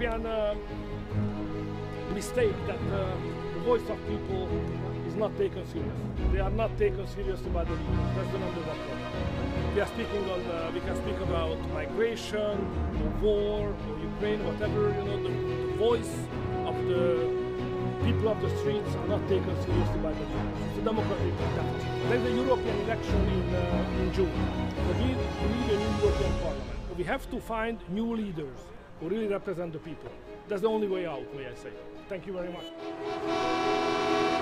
European uh, mistake that uh, the voice of people is not taken serious. They are not taken seriously by the leaders. That's the number one problem. We are speaking on, uh, we can speak about migration, war, or Ukraine, whatever. You know, the, the voice of the people of the streets are not taken seriously by the leaders. It's a democratic deficit. There's a European election in, uh, in June. So we need a new European Parliament. We have to find new leaders who really represent the people. That's the only way out, may I say. Thank you very much.